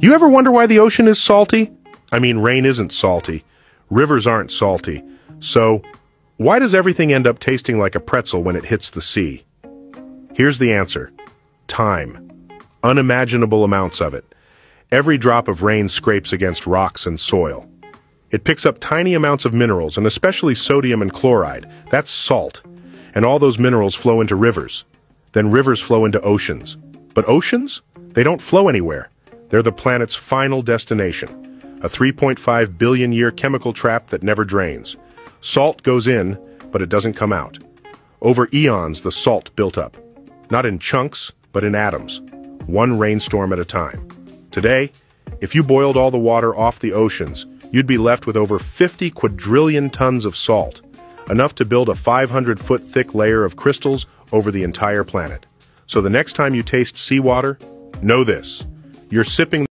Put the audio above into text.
You ever wonder why the ocean is salty? I mean, rain isn't salty. Rivers aren't salty. So, why does everything end up tasting like a pretzel when it hits the sea? Here's the answer. Time. Unimaginable amounts of it. Every drop of rain scrapes against rocks and soil. It picks up tiny amounts of minerals, and especially sodium and chloride. That's salt. And all those minerals flow into rivers. Then rivers flow into oceans. But oceans? They don't flow anywhere. They're the planet's final destination. A 3.5 billion year chemical trap that never drains. Salt goes in, but it doesn't come out. Over eons, the salt built up. Not in chunks, but in atoms. One rainstorm at a time. Today, if you boiled all the water off the oceans, you'd be left with over 50 quadrillion tons of salt, enough to build a 500-foot thick layer of crystals over the entire planet. So the next time you taste seawater, know this. You're sipping